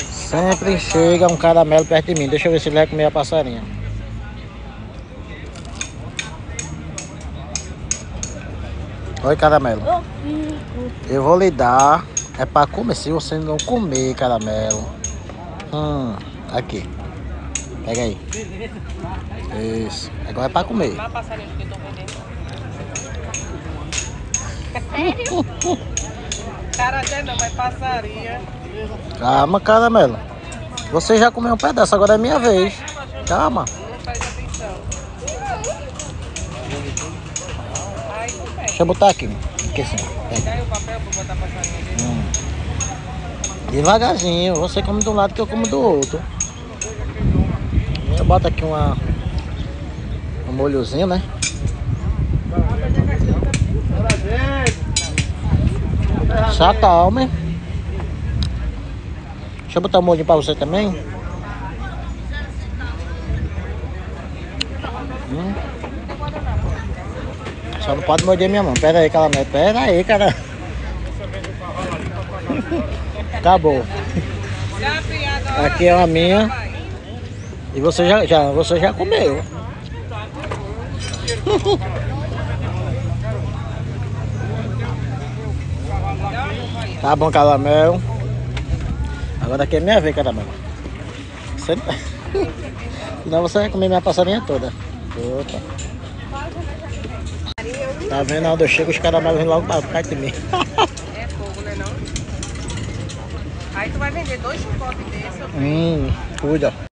Sempre chega um caramelo perto de mim. Deixa eu ver se ele vai comer a passarinha. Oi, caramelo. Eu vou lhe dar. É pra comer. Se você não comer caramelo. Hum, aqui. Pega aí. Isso. Agora é pra comer. Sério? Cara, até não, mas passarinho. Calma, caramelo. Você já comeu um pedaço, agora é minha vez. Calma. Deixa eu botar aqui. Aqui assim. Hum. Devagarzinho, você come de um lado que eu como do outro. Eu boto aqui uma um molhozinho, né? Se acalme. Deixa eu botar um molho pra você também. Hum. Só não pode morder minha mão. Pera aí, calamé. Pera aí, cara. Acabou. Ó. Aqui é a minha. E você já, já, você já comeu. Tá bom, caramelo. Agora aqui é minha vez, caramelo. Você... Senão você vai comer minha passarinha toda. Opa. Tá vendo? Onde eu chego, os caramelos vêm logo pra perto de mim. É fogo, né não? Aí tu vai vender dois chicotes desses. Hum, cuida.